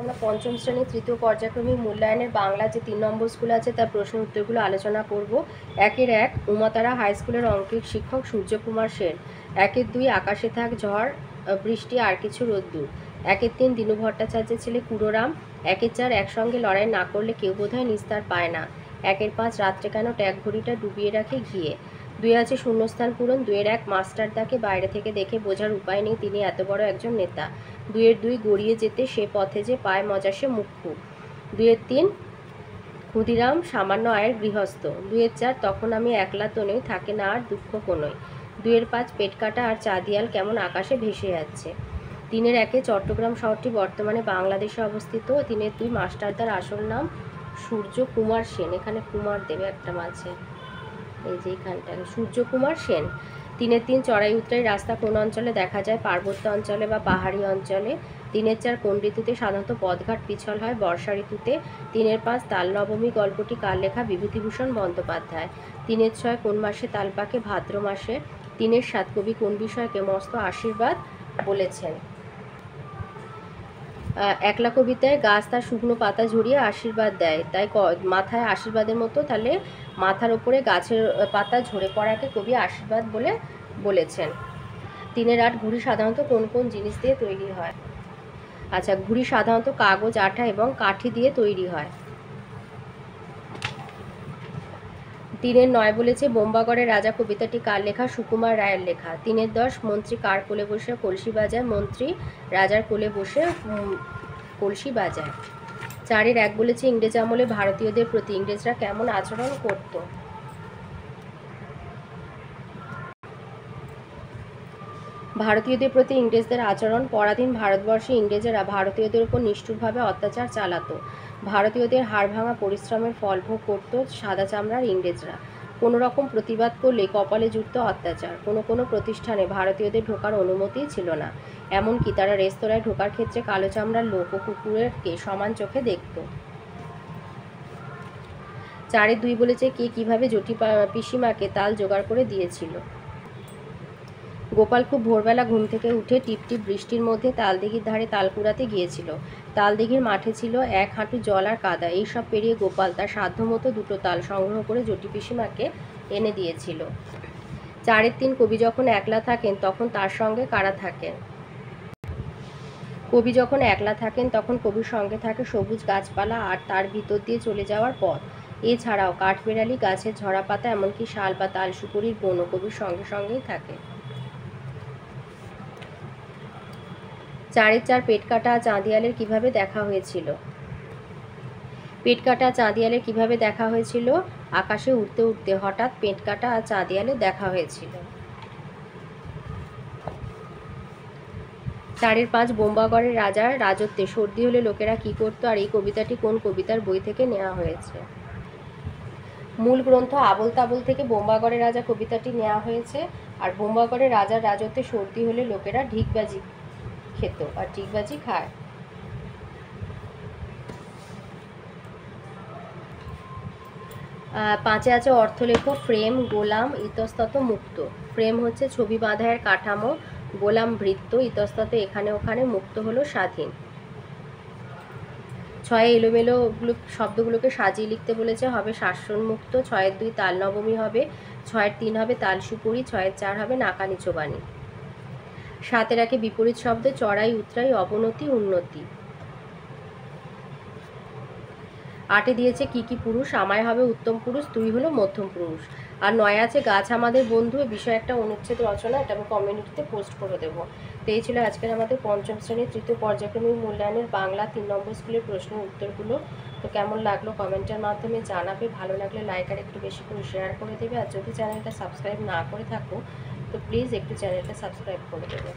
আমরা পঞ্চম শ্রেণির তৃতীয় পর্যায়ক্রমিক মূল্যায়নের বাংলা যে তিন নম্বর স্কুল আছে, তার প্রশ্ন উত্তরগুলো আলোচনা করব। একের এক, উমাতারা হাই স্কুলের অঙ্কিক শিক্ষক সূর্যকুমার সেন। একের দুই, আকাশে থাক ঝড় বৃষ্টি, আর কিছু রোদ্দুর। একের তিন, দিনু ভট্টাচার্যের ছেলে কুড়োরাম। একের চার, একসঙ্গে লড়াই না করলে কেউ বোধহয় নিস্তার পায় না। একের পাঁচ, রাত্রে কেন ট্যাগ ঘড়িটা ডুবিয়ে রাখে ঘিয়ে? দুই আছে শূন্যস্থান পূরণ দুয়ের এক মাস্টার দাকে বাইরে থেকে দেখে বোঝার উপায় নেই, তিনি এত বড় একজন নেতা। দুইয়ের দুই গড়িয়ে যেতে সে পথে যে পায় মজা সে মুখ্য। দুইয়ের তিন, ক্ষুদিরাম সামান্য আয়ের গৃহস্থ। দুয়ের চার, তখন আমি একলা নই, থাকে না আর দুঃখ কোনোই। দুয়ের পাঁচ, পেট কাটা আর চাঁদিয়াল কেমন আকাশে ভেসে যাচ্ছে। তিনের একে চট্টগ্রাম শহরটি বর্তমানে বাংলাদেশে অবস্থিত। তিনের দুই মাস্টারদার আসল নাম সূর্য কুমার সেন। এখানে কুমার দেবে একটা মাঝে। এই যে এখানটাকে সূর্যকুমার সেন তিনের তিন চড়াই উতরাই রাস্তা কোন অঞ্চলে দেখা যায়? পার্বত্য অঞ্চলে বা পাহাড়ি অঞ্চলে? তিনের চার কোন ঋতুতে সাধারণত পদঘাট পিছল হয়? বর্ষা ঋতুতে? তিনের পাঁচ তাল নবমী গল্পটি কার লেখা? বিভূতিভূষণ বন্দ্যোপাধ্যায়। তিনের ছয় কোন মাসে তাল পাকে ভাদ্র মাসে? তিনের সাত কবি কোন বিষয়কে মস্ত আশীর্বাদ বলেছেন? একলা কবিতায় গাছ তার শুকনো পাতা ঝরিয়ে আশীর্বাদ দেয়। তাই মাথায় আশীর্বাদের মতো তাহলে মাথার ওপরে গাছের পাতা ঝরে পড়াকে কবি আশীর্বাদ বলে বলেছেন। দিনের আট ঘুড়ি সাধারণত কোন কোন জিনিস দিয়ে তৈরি হয়? আচ্ছা ঘুড়ি সাধারণত কাগজ, আঠা এবং কাঠি দিয়ে তৈরি হয়। তিনের নয় বলেছে বোম্বাগড়ের রাজা কবিতাটি কার লেখা? সুকুমার রায়ের লেখা। তিনের দশ, মন্ত্রী কার কোলে বসে? কলসি বাজায় মন্ত্রী রাজার কোলে বসে কলসি বাজায় চারের এক বলেছে, ইংরেজ আমলে ভারতীয়দের প্রতি ইংরেজরা কেমন আচরণ করতো? ভারতীয়দের প্রতি ইংরেজদের আচরণ পরাধীন ভারতবর্ষে ইংরেজেরা ভারতীয়দের উপর নিষ্ঠুরভাবে অত্যাচার চালাতো। ভারতীয়দের হাড় ভাঙা পরিশ্রমের ফল ভোগ করত সাদা চামড়ার ইংরেজরা। কোনো রকম প্রতিবাদ করলে কপালে জুটত অত্যাচার। কোনো কোনো প্রতিষ্ঠানে ভারতীয়দের ঢোকার অনুমতিই ছিল না। এমনকি তারা রেস্তোরাঁয় ঢোকার ক্ষেত্রে কালো চামড়ার লোক ও কুকুরেরকে সমান চোখে দেখত। চারে দুই বলেছে কে কীভাবে জটি পিসিমাকে তাল জোগাড় করে দিয়েছিল। গোপাল খুব ভোরবেলা ঘুম থেকে উঠে টিপটিপ বৃষ্টির মধ্যে তালদিঘির ধারে তাল কুড়াতে গিয়েছিল। তালদিঘির মাঠে ছিল এক হাঁটু জল আর কাদা। এইসব পেরিয়ে গোপাল তার সাধ্যমতো দুটো তাল সংগ্রহ করে জটি পিসিমাকে এনে দিয়েছিল। চারের তিন কবি যখন একলা থাকেন, তখন তার সঙ্গে কারা থাকেন? কবি যখন একলা থাকেন, তখন কবির সঙ্গে থাকে সবুজ গাছপালা আর তার ভিতর দিয়ে চলে যাওয়ার পথ। এছাড়াও কাঠবেড়ালি, গাছের ঝরা পাতা এমনকি শাল বা তাল সুপুরির বনও কবির সঙ্গে সঙ্গেই থাকে। চারের চার পেট কাটা চাঁদিয়ালের কীভাবে দেখা হয়েছিল? পেট কাটা চাঁদিয়ালের কীভাবে দেখা হয়েছিল? আকাশে উঠতে উঠতে হঠাৎ পেট কাটা আর চাঁদিয়ালের দেখা হয়েছিল। চারের পাঁচ বোম্বাগড়ের রাজার রাজত্বে সর্দি হলে লোকেরা কি করতো আর এই কবিতাটি কোন কবিতার বই থেকে নেওয়া হয়েছে? মূল গ্রন্থ আবল তাবল থেকে বোম্বাগড়ের রাজা কবিতাটি নেওয়া হয়েছে। আর বোম্বাগড়ের রাজার রাজত্বে সর্দি হলে লোকেরা ঢিকবাজি খেত, আর টিকবাজি খায়। পাঁচে আছে অর্থলেখ ফ্রেম গোলাম, ইতস্তত মুক্ত। ফ্রেম হচ্ছে ছবি বাঁধায়ের কাঠামো, গোলাম বৃত্ত ইতস্তত এখানে ওখানে মুক্ত হলো স্বাধীন। ছয়ে এলোমেলো গুলো, শব্দগুলোকে সাজিয়ে লিখতে বলেছে হবে শাসন মুক্ত ছয়ের দুই তাল নবমী হবে, ছয়ের তিন হবে তাল সুপুরি ছয়ের চার হবে নাকানি চোবানি। সাতের একে বিপরীত শব্দ চড়াই, উতরাই, অবনতি, উন্নতি। আটে দিয়েছে কি কি পুরুষ, আমায় হবে উত্তম পুরুষ, তুই হলো মধ্যম পুরুষ। আর নয় আছে, গাছ আমাদের বন্ধু, এ বিষয়ে একটা অনুচ্ছেদ রচনা, এটা আমি কমিউনিটিতে পোস্ট করে দেবো। তো এই ছিল আজকের আমাদের পঞ্চম শ্রেণির তৃতীয় পর্যায়ক্রমিক মূল্যায়নের বাংলা তিন নম্বর স্কুলের প্রশ্নের উত্তরগুলো। তো কেমন লাগল কমেন্টের মাধ্যমে জানাবে। ভালো লাগলে লাইক আর একটু বেশি করে শেয়ার করে দেবে। আর যদি চ্যানেলটা সাবস্ক্রাইব না করে থাকো তো প্লিজ একটু চ্যানেলটা সাবস্ক্রাইব করে দেবে